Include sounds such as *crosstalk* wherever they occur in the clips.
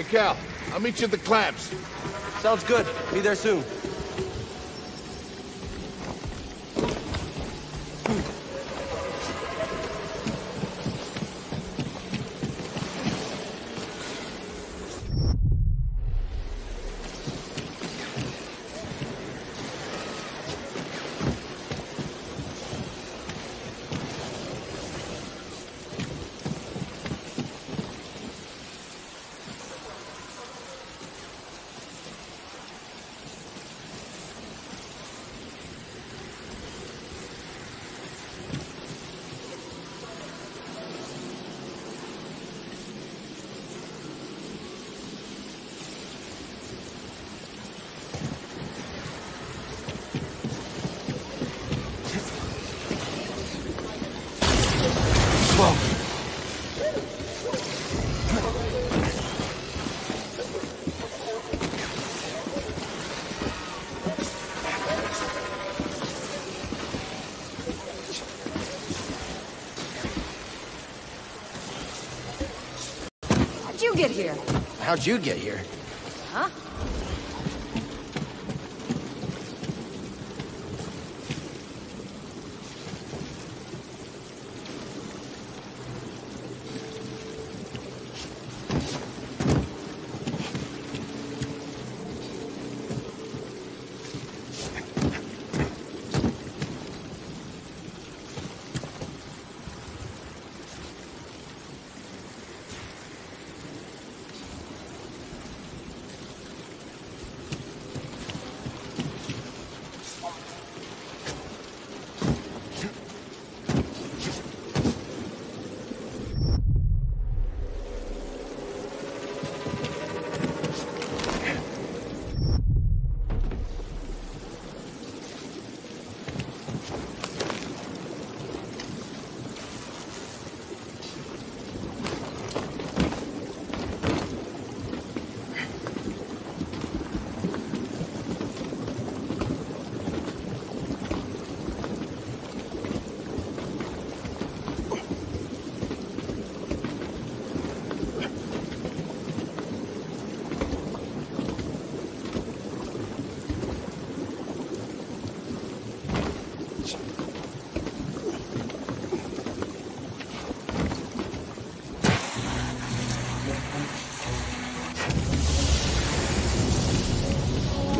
Hey, Cal, I'll meet you at the clamps. Sounds good. Be there soon. How'd you get here? How'd you get here? Huh?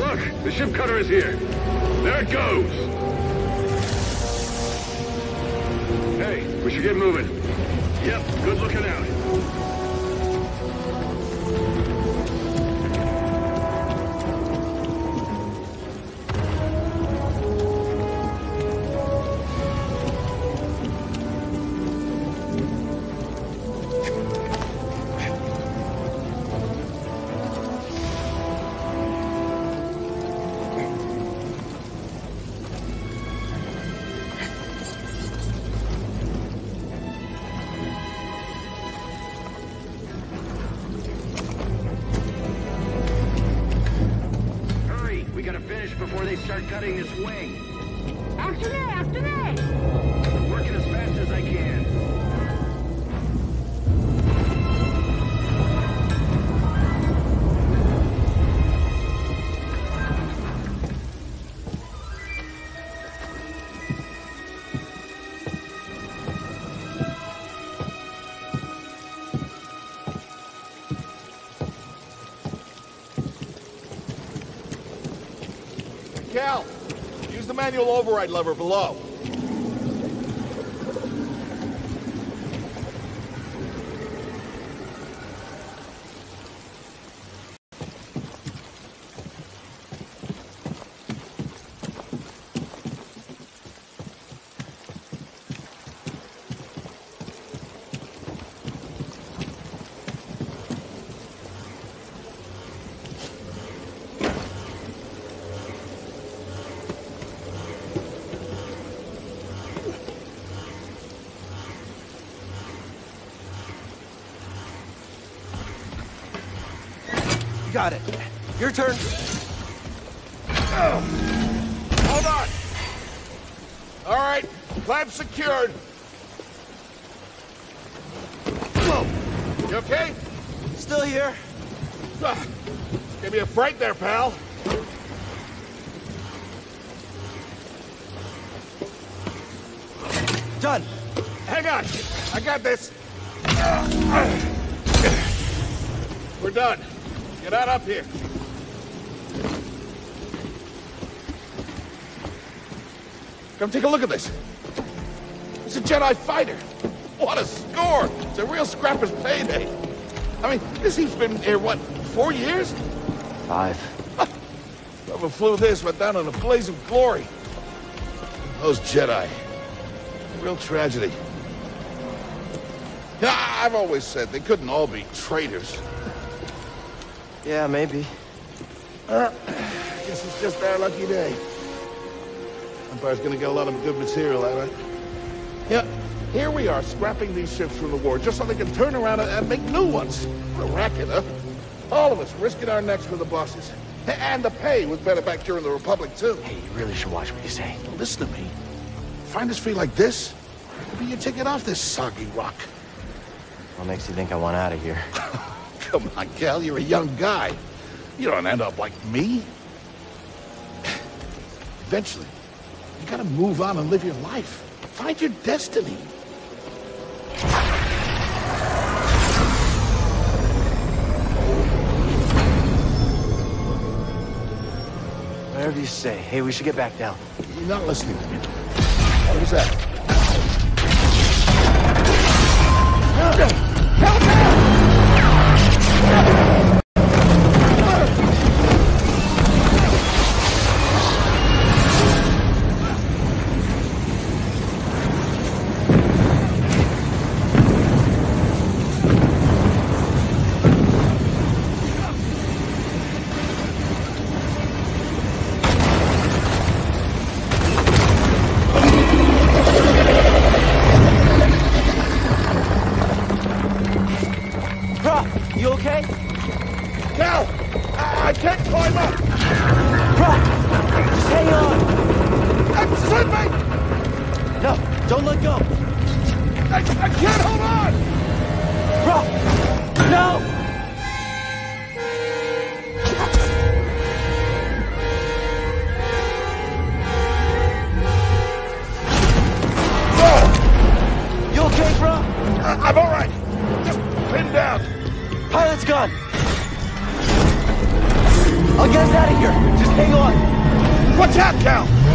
Look, the ship cutter is here. There it goes. Hey, we should get moving. Yep, good looking out. They start cutting this wing. After that, after that! Cal, use the manual override lever below. Got it. Your turn. Hold on! All right, clamp secured. You okay? Still here. Give me a break there, pal. Done. Hang on. I got this. We're done. Get out up here. Come take a look at this. It's a Jedi fighter. What a score! It's a real scrapper's payday. I mean, this he's been here, what, four years? Five. Whoever flew this went down in a blaze of glory. Those Jedi. Real tragedy. Yeah, I've always said they couldn't all be traitors. Yeah, maybe. Uh, guess it's just our lucky day. Empire's gonna get a lot of good material out of it. Yeah, here we are, scrapping these ships from the war just so they can turn around and, and make new ones. What a racket, huh? All of us risking our necks for the bosses. And the pay was better back during the Republic, too. Hey, you really should watch what you say. Listen to me. Find us free like this, maybe you take it off this soggy rock. What makes you think I want out of here? *laughs* Come on, Cal, you're a young guy. You don't end up like me. Eventually, you gotta move on and live your life. Find your destiny. Whatever you say. Hey, we should get back down. You're not listening to me. What was that? *laughs* Prauf, you okay? Cal! I, I can't climb up! Prauf, just hang on. I'm slipping! No, don't let go. I, I can't hold on! Prauf, no! Oh. You okay, bro? I, I'm all Pilot's gone. I'll get us out of here. Just hang on. Watch out, Cal!